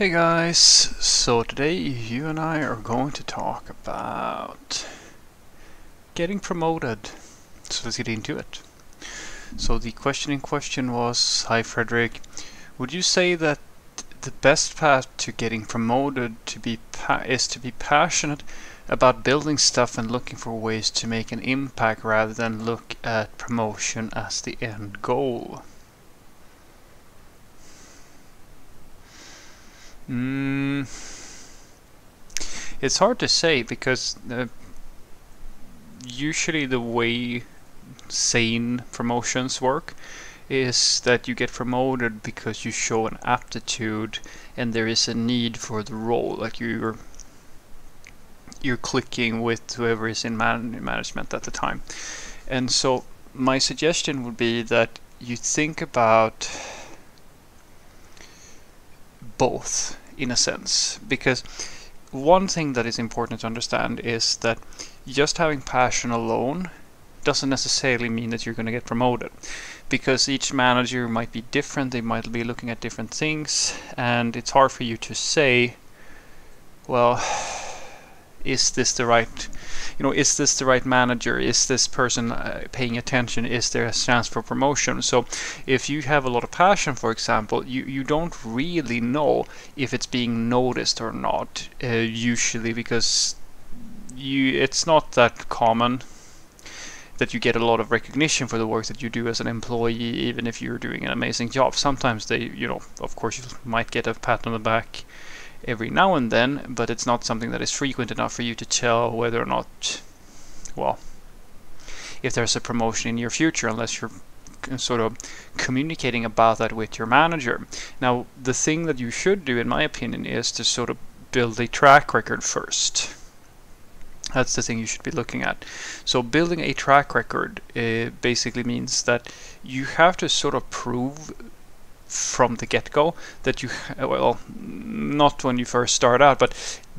Hey guys, so today you and I are going to talk about getting promoted. So let's get into it. So the question in question was, Hi Fredrik, would you say that the best path to getting promoted to be is to be passionate about building stuff and looking for ways to make an impact rather than look at promotion as the end goal? Mm, it's hard to say because uh, usually the way sane promotions work is that you get promoted because you show an aptitude and there is a need for the role. Like you're you're clicking with whoever is in man management at the time. And so my suggestion would be that you think about both in a sense because one thing that is important to understand is that just having passion alone doesn't necessarily mean that you're going to get promoted because each manager might be different they might be looking at different things and it's hard for you to say well is this the right you know is this the right manager? Is this person uh, paying attention? Is there a chance for promotion? So if you have a lot of passion for example you you don't really know if it's being noticed or not uh, usually because you it's not that common that you get a lot of recognition for the work that you do as an employee even if you're doing an amazing job. Sometimes they you know of course you might get a pat on the back every now and then, but it's not something that is frequent enough for you to tell whether or not, well, if there's a promotion in your future, unless you're sort of communicating about that with your manager. Now, the thing that you should do, in my opinion, is to sort of build a track record first. That's the thing you should be looking at. So building a track record uh, basically means that you have to sort of prove from the get-go that you uh, well not when you first start out but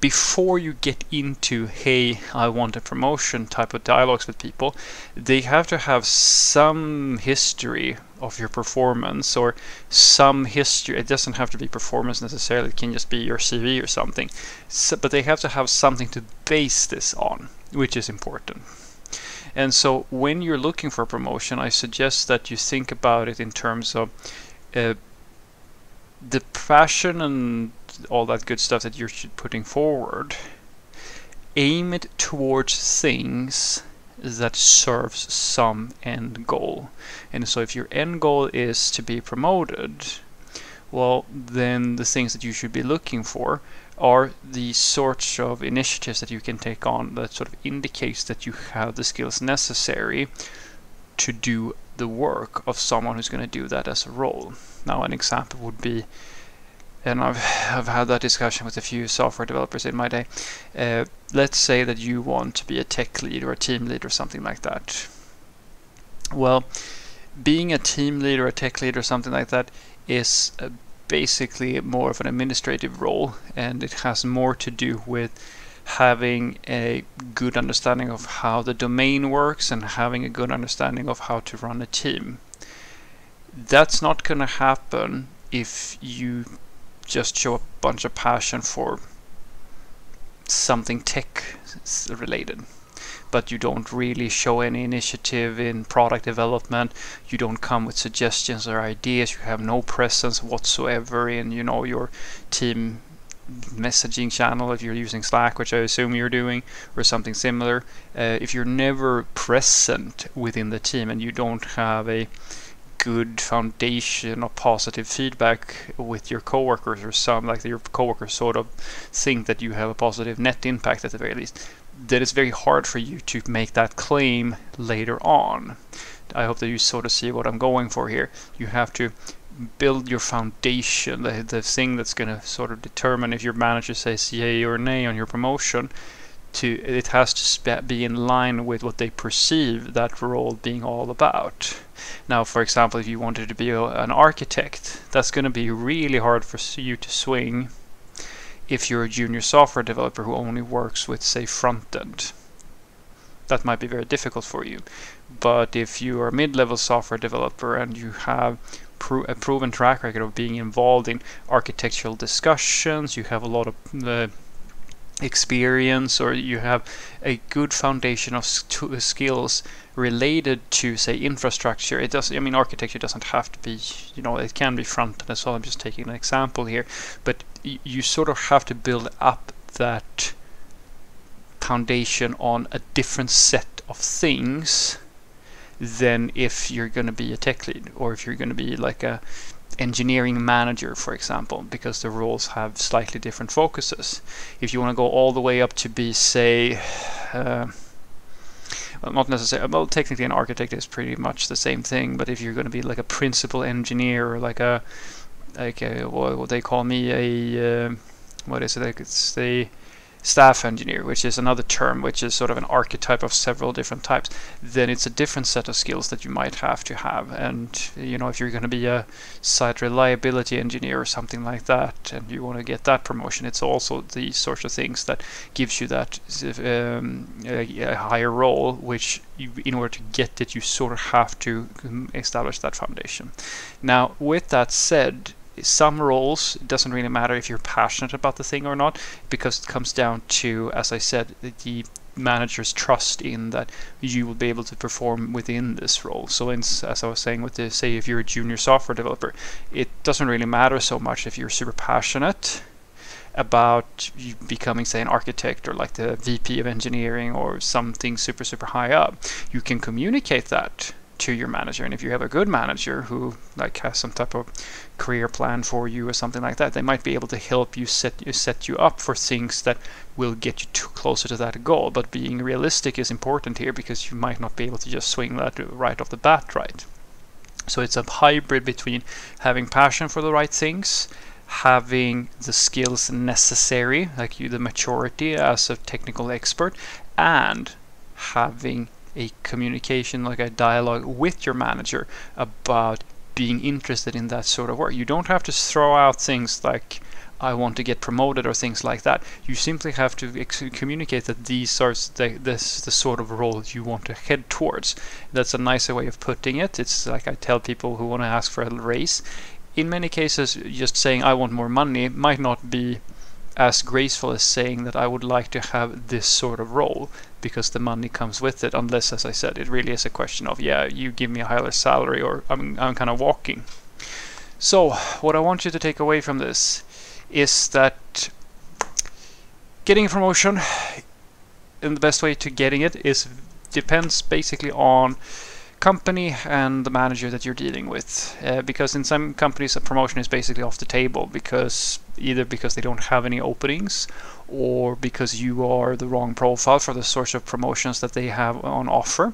before you get into hey I want a promotion type of dialogues with people they have to have some history of your performance or some history it doesn't have to be performance necessarily it can just be your CV or something so, but they have to have something to base this on which is important. And so when you're looking for promotion I suggest that you think about it in terms of uh, the passion and all that good stuff that you're putting forward, aim it towards things that serves some end goal. And so if your end goal is to be promoted, well, then the things that you should be looking for are the sorts of initiatives that you can take on that sort of indicates that you have the skills necessary to do the work of someone who's going to do that as a role. Now an example would be, and I've, I've had that discussion with a few software developers in my day, uh, let's say that you want to be a tech lead or a team lead or something like that. Well, being a team lead or a tech lead or something like that is basically more of an administrative role and it has more to do with having a good understanding of how the domain works and having a good understanding of how to run a team. That's not going to happen if you just show a bunch of passion for something tech related. But you don't really show any initiative in product development. You don't come with suggestions or ideas. You have no presence whatsoever in you know your team messaging channel if you're using Slack, which I assume you're doing, or something similar. Uh, if you're never present within the team and you don't have a good foundation of positive feedback with your coworkers or some like your coworkers sort of think that you have a positive net impact at the very least then it's very hard for you to make that claim later on I hope that you sort of see what I'm going for here you have to build your foundation, the, the thing that's going to sort of determine if your manager says yay or nay on your promotion. To it has to be in line with what they perceive that role being all about. Now, for example, if you wanted to be a, an architect, that's going to be really hard for you to swing if you're a junior software developer who only works with, say, front end. That might be very difficult for you. But if you are a mid-level software developer and you have pro a proven track record of being involved in architectural discussions. You have a lot of uh, experience or you have a good foundation of skills related to say infrastructure. It does i mean architecture doesn't have to be you know it can be front end as well i'm just taking an example here. But you sort of have to build up that foundation on a different set of things than if you're going to be a tech lead or if you're going to be like a engineering manager, for example, because the roles have slightly different focuses. If you want to go all the way up to be, say, uh, well, not necessarily, well, technically an architect is pretty much the same thing, but if you're going to be like a principal engineer or like a, like a, what, they call me, a, uh, what is it, like it's the, staff engineer, which is another term, which is sort of an archetype of several different types, then it's a different set of skills that you might have to have. And you know, if you're going to be a site reliability engineer or something like that, and you want to get that promotion, it's also the sorts of things that gives you that um, a, a higher role, which you, in order to get it, you sort of have to um, establish that foundation. Now, with that said, some roles it doesn't really matter if you're passionate about the thing or not because it comes down to as i said the manager's trust in that you will be able to perform within this role. So in, as i was saying with the say if you're a junior software developer it doesn't really matter so much if you're super passionate about becoming say an architect or like the vp of engineering or something super super high up. You can communicate that to your manager. And if you have a good manager who like has some type of career plan for you or something like that, they might be able to help you set you set you up for things that will get you to closer to that goal. But being realistic is important here because you might not be able to just swing that right off the bat, right? So it's a hybrid between having passion for the right things, having the skills necessary, like you, the maturity as a technical expert, and having a communication, like a dialogue with your manager about being interested in that sort of work. You don't have to throw out things like I want to get promoted or things like that. You simply have to communicate that these are the, this is the sort of role you want to head towards. That's a nicer way of putting it. It's like I tell people who want to ask for a raise. In many cases, just saying I want more money might not be as graceful as saying that I would like to have this sort of role because the money comes with it unless as I said it really is a question of yeah you give me a higher salary or I'm, I'm kind of walking. So what I want you to take away from this is that getting a promotion and the best way to getting it is depends basically on company and the manager that you're dealing with. Uh, because in some companies, a promotion is basically off the table because either because they don't have any openings or because you are the wrong profile for the sorts of promotions that they have on offer.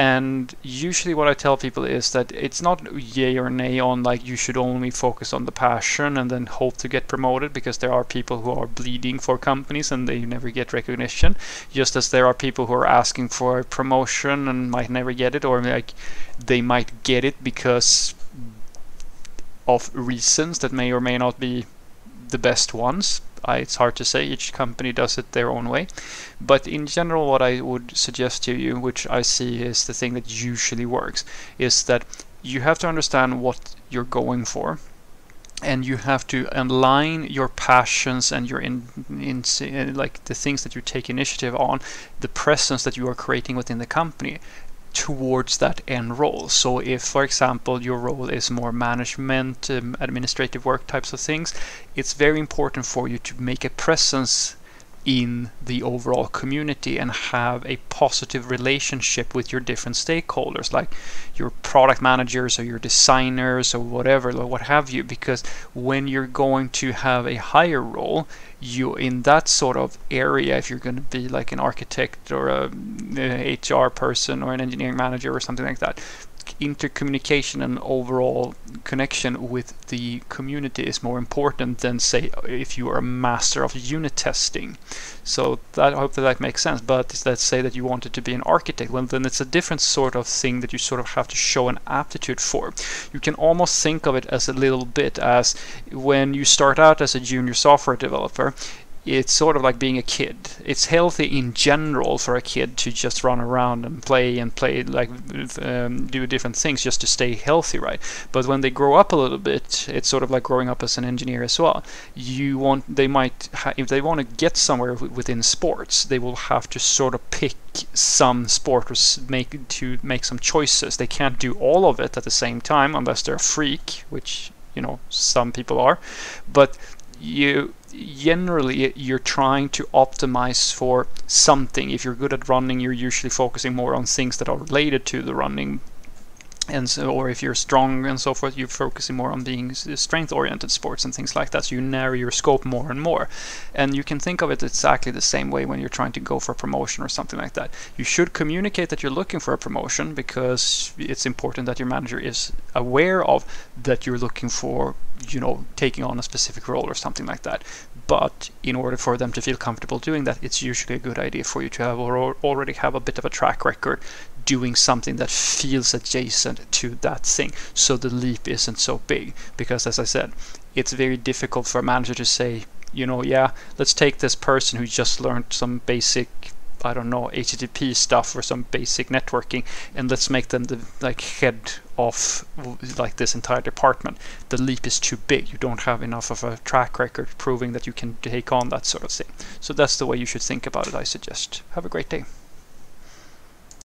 And usually, what I tell people is that it's not yay or nay on like you should only focus on the passion and then hope to get promoted because there are people who are bleeding for companies and they never get recognition. Just as there are people who are asking for a promotion and might never get it, or like they might get it because of reasons that may or may not be the best ones. I, it's hard to say, each company does it their own way. But in general, what I would suggest to you, which I see is the thing that usually works, is that you have to understand what you're going for and you have to align your passions and your in, in, like the things that you take initiative on the presence that you are creating within the company towards that end role. So if, for example, your role is more management, um, administrative work types of things, it's very important for you to make a presence in the overall community and have a positive relationship with your different stakeholders like your product managers or your designers or whatever or what have you. Because when you're going to have a higher role you in that sort of area if you're going to be like an architect or a, a HR person or an engineering manager or something like that intercommunication and overall connection with the community is more important than say if you are a master of unit testing. So that, I hope that that makes sense but let's say that you wanted to be an architect well then it's a different sort of thing that you sort of have to show an aptitude for. You can almost think of it as a little bit as when you start out as a junior software developer it's sort of like being a kid. It's healthy in general for a kid to just run around and play and play like um, do different things just to stay healthy, right? But when they grow up a little bit, it's sort of like growing up as an engineer as well. You want they might if they want to get somewhere within sports, they will have to sort of pick some sport or make to make some choices. They can't do all of it at the same time unless they're a freak, which you know some people are. But you generally you're trying to optimize for something. If you're good at running, you're usually focusing more on things that are related to the running. And so or if you're strong and so forth you're focusing more on being strength oriented sports and things like that. So you narrow your scope more and more. And you can think of it exactly the same way when you're trying to go for a promotion or something like that. You should communicate that you're looking for a promotion because it's important that your manager is aware of that you're looking for you know taking on a specific role or something like that. But in order for them to feel comfortable doing that it's usually a good idea for you to have or already have a bit of a track record doing something that feels adjacent to that thing. So the leap isn't so big because as i said it's very difficult for a manager to say you know yeah let's take this person who just learned some basic I don't know HTTP stuff or some basic networking, and let's make them the like head of like this entire department. The leap is too big. You don't have enough of a track record proving that you can take on that sort of thing. So that's the way you should think about it. I suggest. Have a great day.